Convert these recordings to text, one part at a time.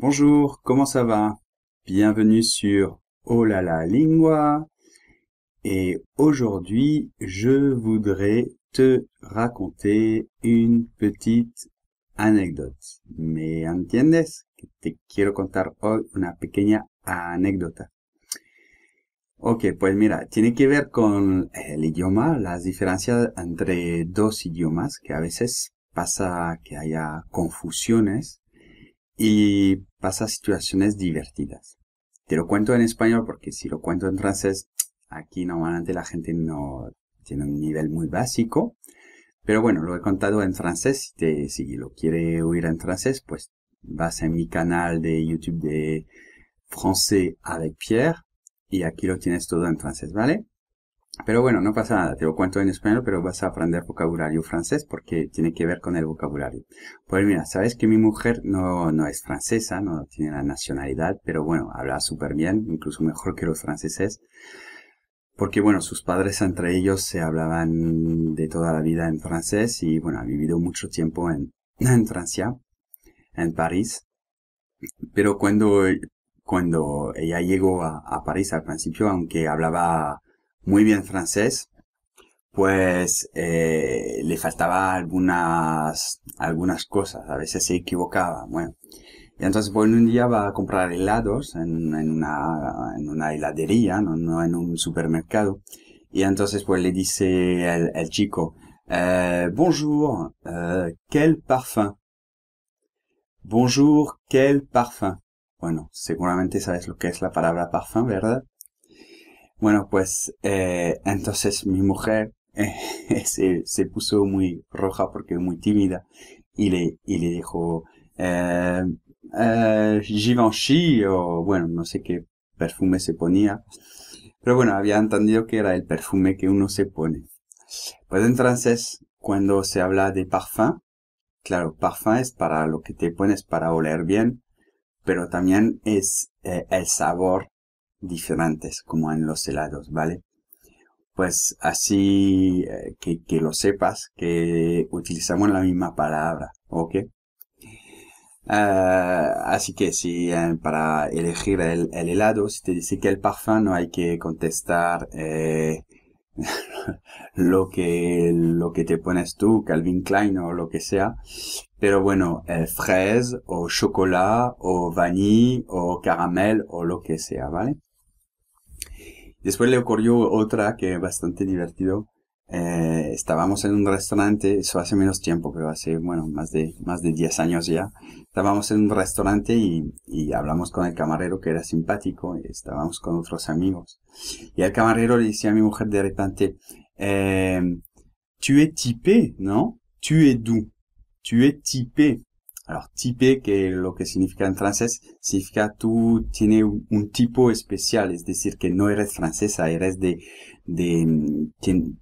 Bonjour, comment ça va? Bienvenue sur Oh la lingua. Et aujourd'hui, je voudrais te raconter une petite anécdota. ¿Me entiendes? Que te quiero contar hoy una pequeña anécdota. Ok, pues mira, tiene que ver con el idioma, las diferencias entre dos idiomas, que a veces pasa que haya confusiones y pasa situaciones divertidas. Te lo cuento en español porque si lo cuento en francés, aquí normalmente la gente no tiene un nivel muy básico. Pero bueno, lo he contado en francés. Si, si lo quiere oír en francés, pues vas en mi canal de YouTube de Français avec Pierre y aquí lo tienes todo en francés, ¿vale? Pero bueno, no pasa nada, te lo cuento en español, pero vas a aprender vocabulario francés porque tiene que ver con el vocabulario. Pues mira, sabes que mi mujer no, no es francesa, no tiene la nacionalidad, pero bueno, habla súper bien, incluso mejor que los franceses. Porque bueno, sus padres entre ellos se hablaban de toda la vida en francés y bueno, ha vivido mucho tiempo en, en Francia, en París. Pero cuando, cuando ella llegó a, a París al principio, aunque hablaba muy bien francés, pues eh, le faltaba algunas, algunas cosas, a veces se equivocaba, bueno. Y entonces, pues un día va a comprar helados en, en, una, en una heladería, no, no, en un supermercado. Y entonces, pues le dice el, el chico, eh, bonjour, eh, quel parfum? Bonjour, quel parfum? Bueno, seguramente sabes lo que es la palabra parfum, ¿verdad? Bueno, pues eh, entonces mi mujer eh, se, se, puso muy roja porque muy tímida y le, y le dijo eh, eh, Givenchy o bueno, no sé qué perfume se ponía. Pero bueno, había entendido que era el perfume que uno se pone. Pues en francés, cuando se habla de parfum, claro, parfum es para lo que te pones para oler bien, pero también es eh, el sabor diferentes como en los helados, ¿vale? Pues así eh, que, lo sepas que utilizamos la misma palabra, ¿ok? Uh, así que si eh, para elegir el, el, helado, si te dice que el parfum no hay que contestar eh, lo que lo que te pones tú, Calvin Klein o lo que sea. Pero bueno, eh, fraise o chocolat o vanille o caramel o lo que sea, ¿vale? Después le ocurrió otra que es bastante divertido. Eh, estábamos en un restaurante, eso hace menos tiempo, pero hace, bueno, más de, más de 10 años ya. Estábamos en un restaurante y, hablamos con el camarero que era simpático estábamos con otros amigos. Y el camarero le decía a mi mujer de repente, eh, tu es typé, ¿no? Tu es d'où? Tu es typé. Alors, typé, que lo que significa en francés, significa tú tienes un, tipo especial, es decir, que no eres francesa, eres de, de,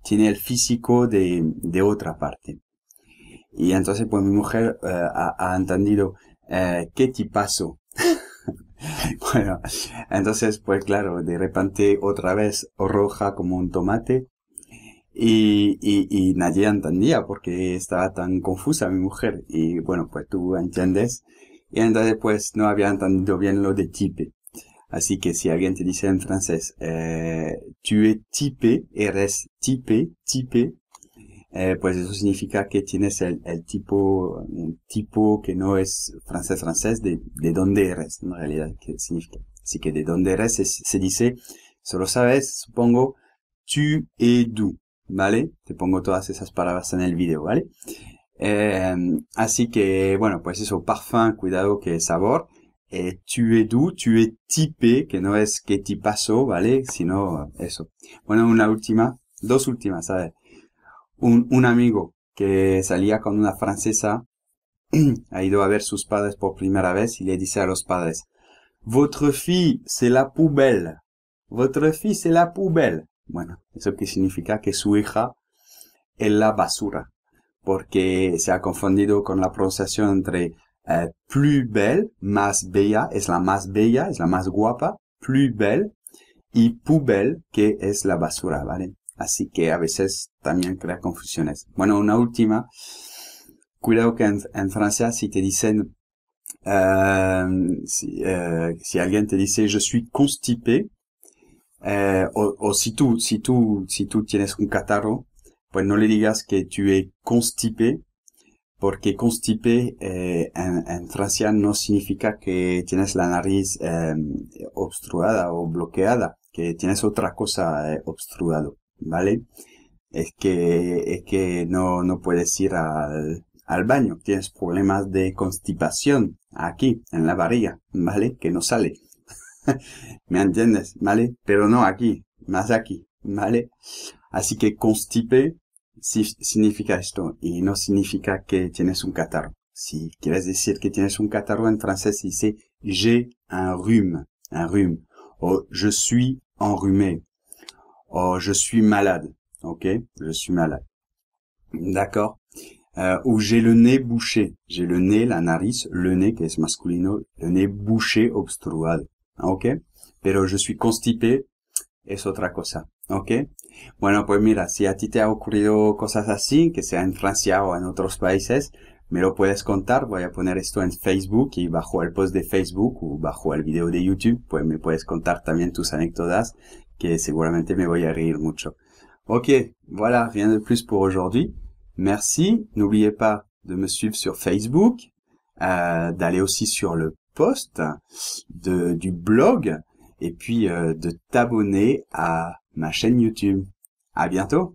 tiene el físico de, de otra parte. Y entonces, pues mi mujer uh, ha, ha, entendido, uh, ¿qué tipazo? bueno, entonces, pues claro, de repente otra vez roja como un tomate, y, y, y nadie entendía porque estaba tan confusa mi mujer. Y bueno, pues tú entiendes. Y entonces pues no había entendido bien lo de type. Así que si alguien te dice en francés, eh, tu es type, eres type, type, eh, pues eso significa que tienes el, el, tipo, un tipo que no es francés francés, de, de dónde eres, en realidad, ¿qué significa? Así que de dónde eres se, se dice, solo sabes, supongo, tu es d'où. ¿Vale? Te pongo todas esas palabras en el video, ¿vale? Eh, así que, bueno, pues eso, parfum, cuidado que sabor. Eh, tu es d'où, tu es typé, que no es que tipazo, ¿vale? Sino eso. Bueno, una última, dos últimas, a ver. Un, un amigo que salía con una francesa ha ido a ver sus padres por primera vez y le dice a los padres, Votre fille, c'est la poubelle. Votre fille, c'est la poubelle. Bueno, eso que significa que su hija es la basura, porque se ha confundido con la pronunciación entre eh, plus belle, más bella, es la más bella, es la más guapa, plus belle, y poubelle, que es la basura, ¿vale? Así que a veces también crea confusiones. Bueno, una última. Cuidado que en, Francia si te dicen euh, si, euh, si alguien te dice je suis constipé, eh, o, si tú, si tú, si tú tienes un catarro, pues no le digas que tu es constipé, porque constipé eh, en, en, Francia no significa que tienes la nariz eh, obstruada o bloqueada, que tienes otra cosa eh, obstruado, ¿vale? Es que, es que no, no puedes ir al, al baño, tienes problemas de constipación aquí, en la barriga, ¿vale? Que no sale. ¿Me entiendes? ¿Vale? Pero no aquí, más aquí, ¿vale? Así que constipé significa esto y no significa que tienes un catarro. Si quieres decir que tienes un catarro en francés, dice j'ai un rhume, un rhume, o je suis enrhumé, o je suis malade, ok? Je suis malade. D'accord? Euh, ou j'ai le nez bouché. J'ai le nez, la nariz, le nez, que es masculino, le nez bouché, obstruado. ¿Ok? Pero yo soy constipé, es otra cosa, ¿ok? Bueno, pues mira, si a ti te ha ocurrido cosas así, que sea en Francia o en otros países, me lo puedes contar, voy a poner esto en Facebook y bajo el post de Facebook o bajo el video de YouTube, pues me puedes contar también tus anécdotas, que seguramente me voy a reír mucho. Ok, voilà, rien de plus pour aujourd'hui. Merci, n'oubliez pas de me suivre sur Facebook, euh, d'aller aussi sur le post de, du blog et puis euh, de t'abonner à ma chaîne YouTube. À bientôt!